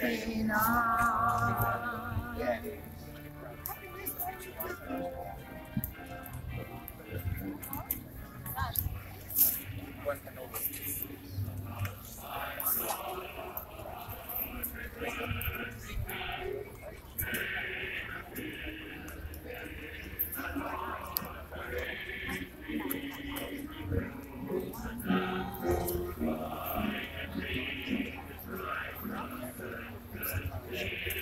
Yeah. Oh, don't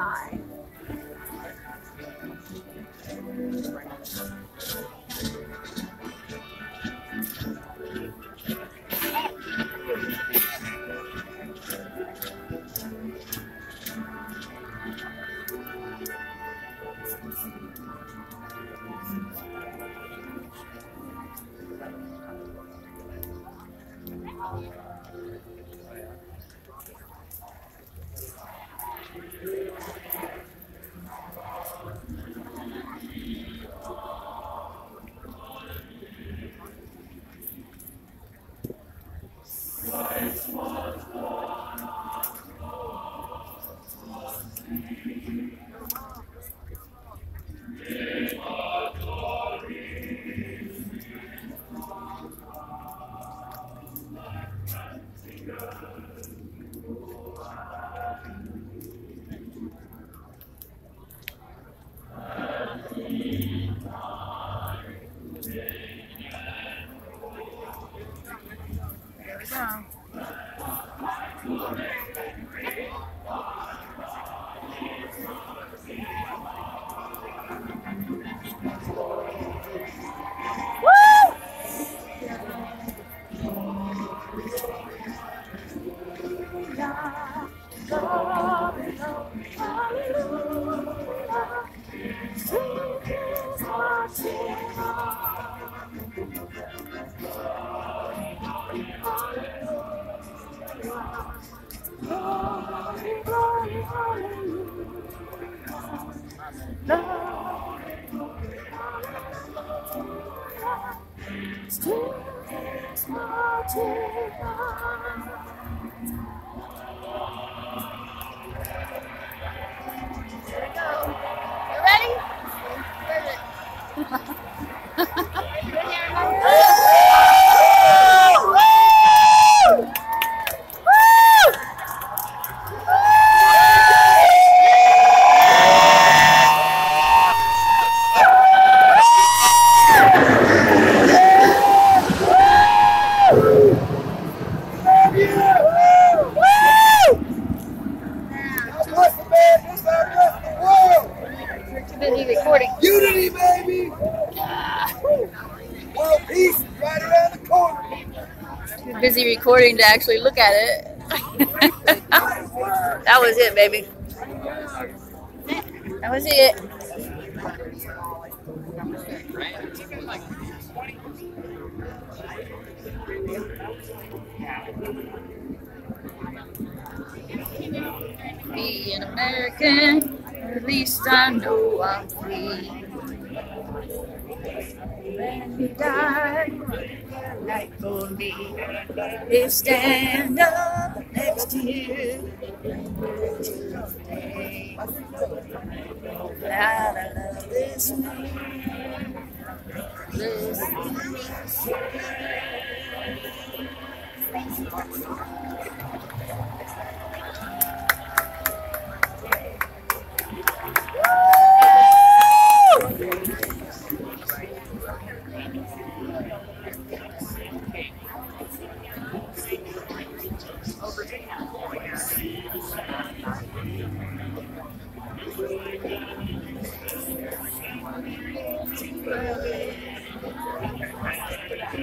die. Here baby. Ah. World peace right around the corner. Too busy recording to actually look at it. that was it, baby. That was it. Be an American, at least I know I'm free. When he died, night for me. They stand up next to you. I love this man. This Not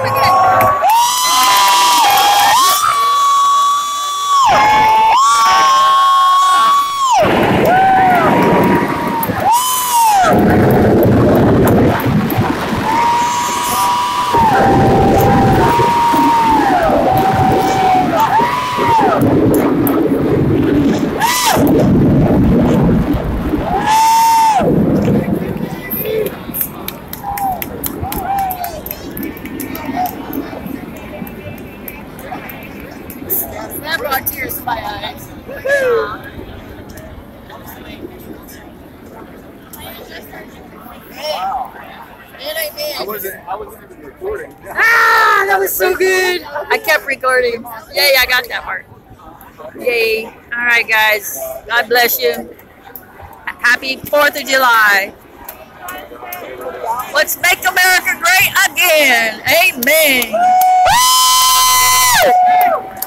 Woo! Brought tears to my eyes. And I I wasn't. I wasn't even recording. Ah, that was so good. I kept recording. Yay, I got that part. Yay. All right, guys. God bless you. Happy 4th of July. Let's make America great again. Amen. Woo!